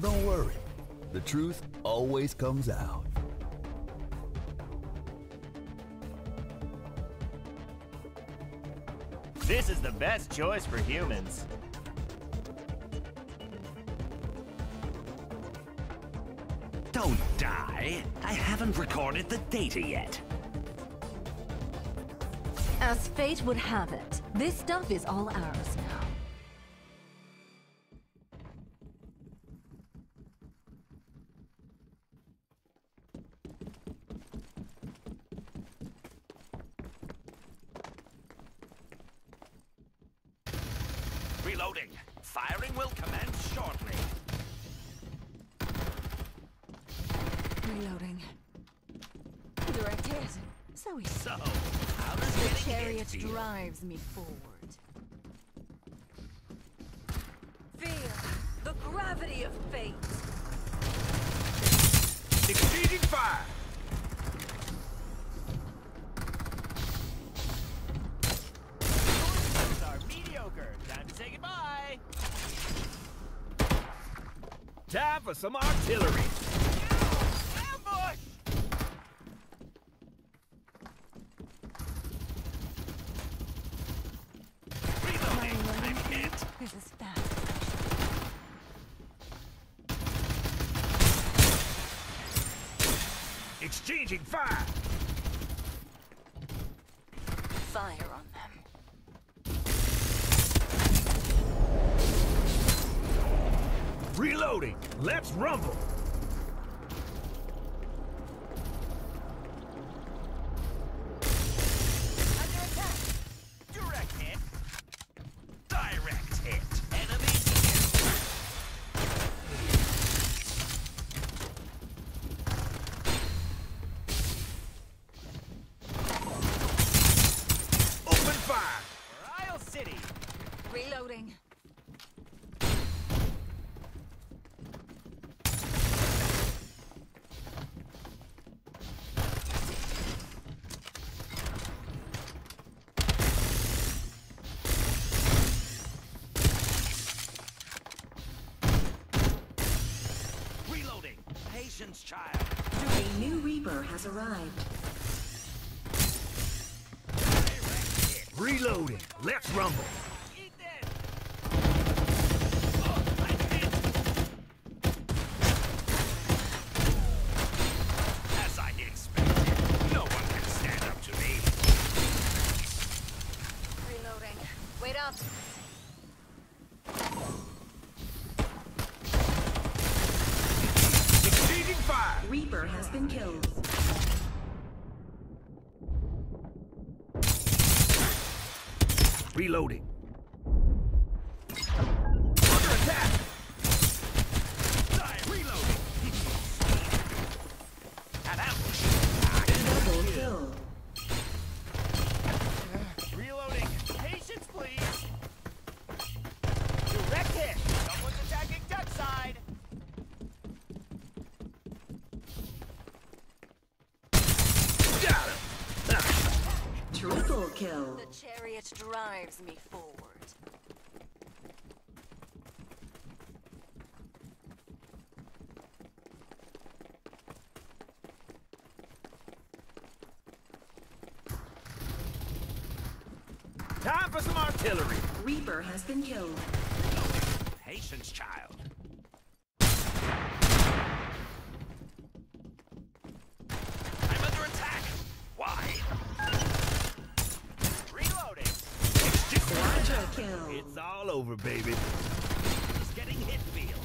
Don't worry. The truth always comes out. This is the best choice for humans. Don't die. I haven't recorded the data yet. As fate would have it, this stuff is all ours now. Reloading. Firing will commence shortly. Reloading. Direct hit. So easy. So, how does The chariot drives me forward. Feel the gravity of fate. Exceeding fire! Time for some artillery. Exchanging fire. Fire on Reloading. Let's rumble. Patience, child. A new Reaper has arrived. Reloading. Let's rumble. Eat this. Reloading. Kill. The chariot drives me forward. Time for some artillery. Reaper has been killed. Patience, child. I'm under attack. Why? Reloading. Quadra kill. It's all over, baby. He's getting hit feel.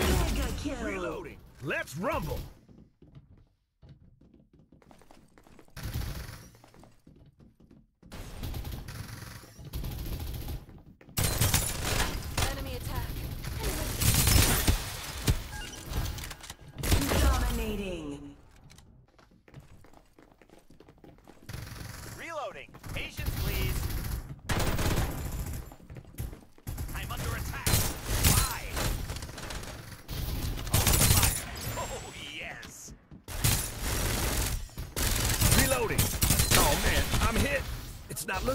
Mega kill. Reloading. Let's rumble.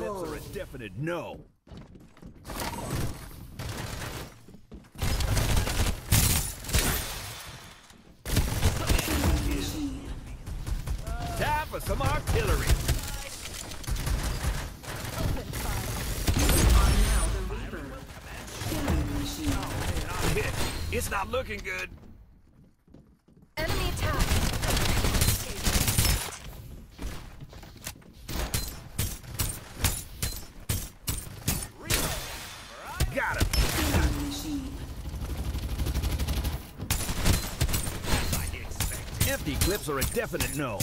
Are a definite no. For some artillery. It's not looking good. Clips are a definite no.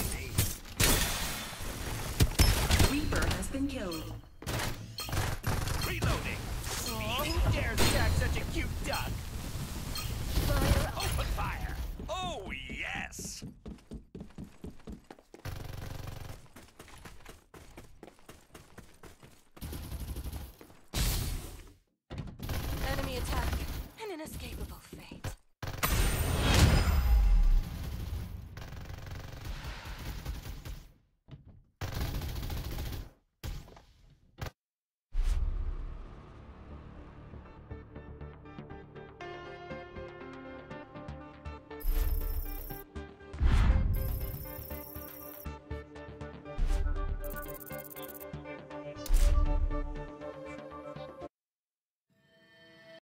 Reaper has been killed. Reloading. Who dares attack such a cute duck? Fire. Open fire! Oh, yes!